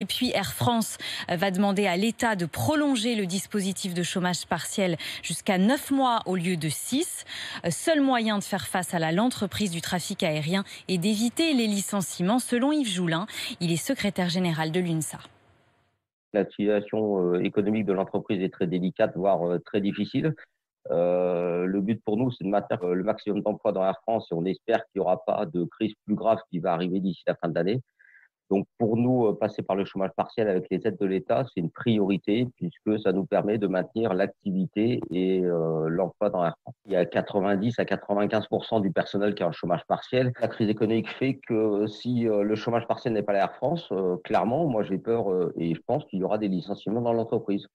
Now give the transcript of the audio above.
Et puis Air France va demander à l'État de prolonger le dispositif de chômage partiel jusqu'à 9 mois au lieu de 6. Seul moyen de faire face à la l'entreprise du trafic aérien et d'éviter les licenciements, selon Yves Joulin. Il est secrétaire général de l'UNSA. La situation économique de l'entreprise est très délicate, voire très difficile. Euh, le but pour nous, c'est de maintenir le maximum d'emplois dans Air France et on espère qu'il n'y aura pas de crise plus grave qui va arriver d'ici la fin de l'année. Donc pour nous, euh, passer par le chômage partiel avec les aides de l'État, c'est une priorité puisque ça nous permet de maintenir l'activité et euh, l'emploi dans Air France. Il y a 90 à 95% du personnel qui est en chômage partiel. La crise économique fait que si euh, le chômage partiel n'est pas à Air France, clairement, moi j'ai peur et je pense qu'il y aura des licenciements dans l'entreprise.